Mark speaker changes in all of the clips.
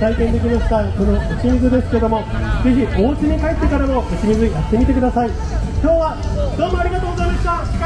Speaker 1: 体験できましたこの打ち水ですけどもぜひお家に帰ってからも打ち水やってみてください。今日はどうもありがとうございました。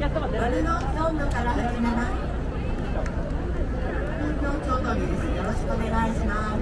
Speaker 2: 丸の4度から始めます。東京京都です。よろしくお願いします。